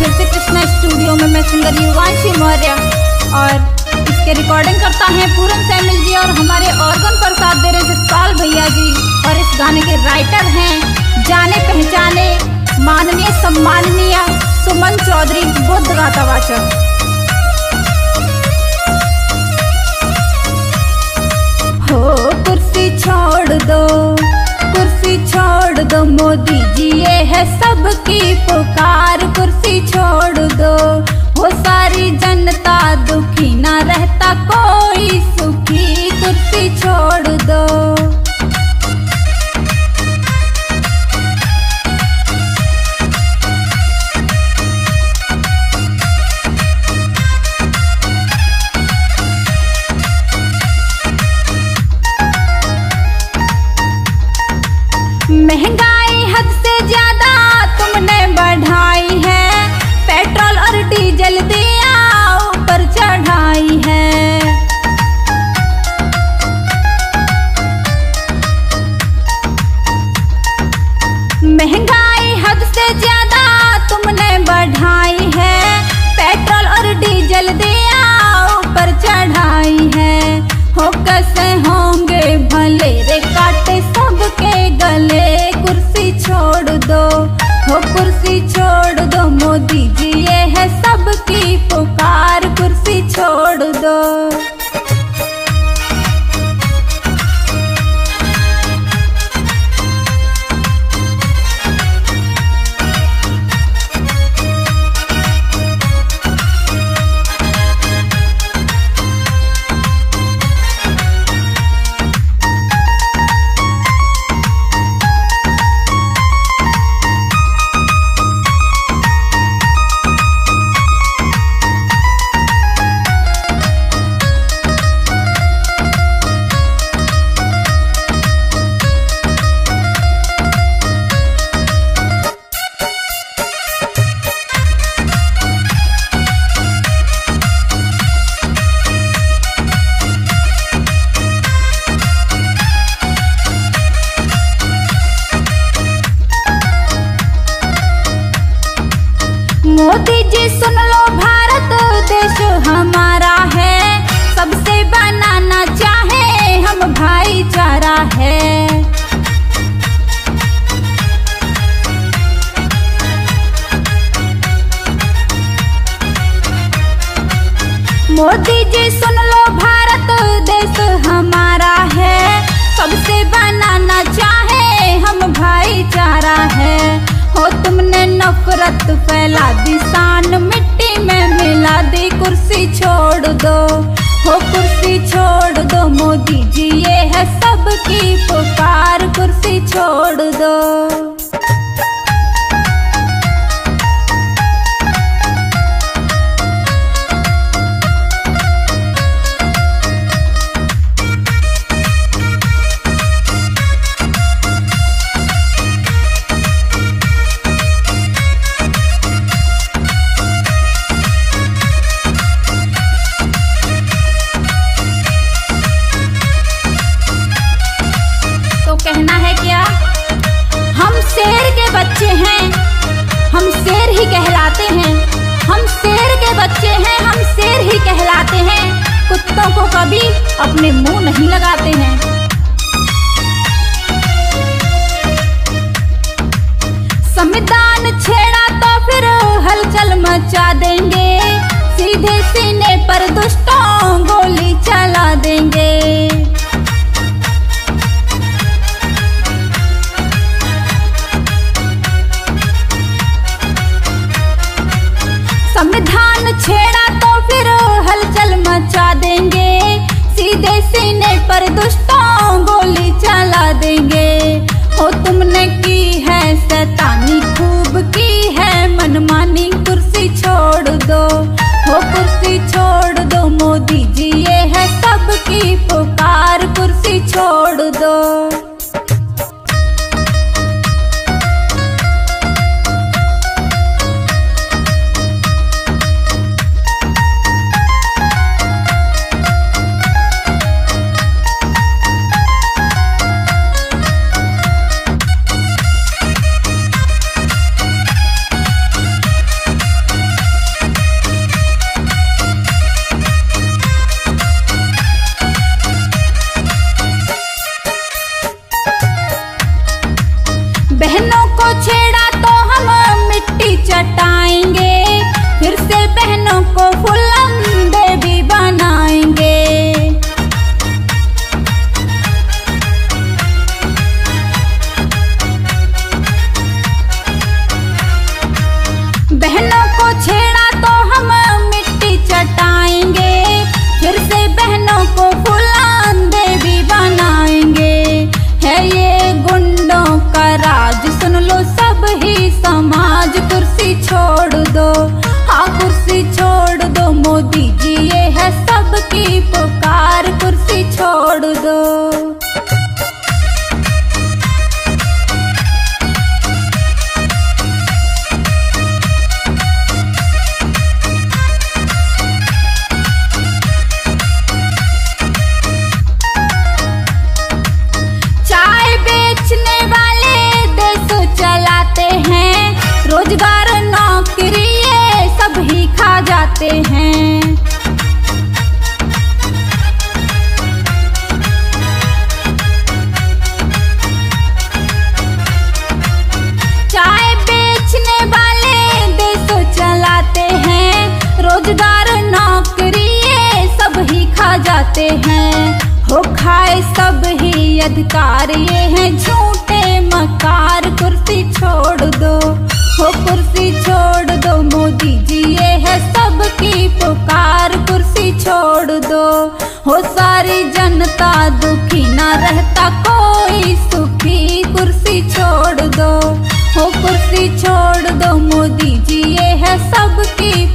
फिर से कृष्णा स्टूडियो में मैं सिंगर युवांशी मौर्य और इसके रिकॉर्डिंग करता है पूरन सैमिल जी और हमारे ऑर्गन पर साथ दे रहे जसपाल भैया जी। और इस गाने के राइटर हैं, जाने पहचाने, माननीय, सम्माननीय सुमन चौधरी, बुद्ध गाता मोदी जी, ये है सबकी पुकार। कुर्सी छोड़ दो। वो सारी जनता दुखी, ना रहता कोई। जी सुन लो भारत देश हमारा। हो कुर्सी छोड़ दो मोदी जी ये है सबकी पुकार। कुर्सी छोड़ दो। अपने मुँह नहीं लगाते हैं। संविधान छेड़ा तो फिर हलचल मचा देंगे। सीधे सीने पर दुष्टों गोली चला देंगे। छोड़ अधिकार ये हैं, झूठे मकार। कुर्सी छोड़ दो, हो कुर्सी छोड़ दो। मोदी जी, ये है सबकी पुकार। कुर्सी छोड़ दो, हो सारी जनता दुखी। ना रहता कोई सुखी। कुर्सी छोड़ दो, हो कुर्सी छोड़ दो। मोदी जी, ये है सबकी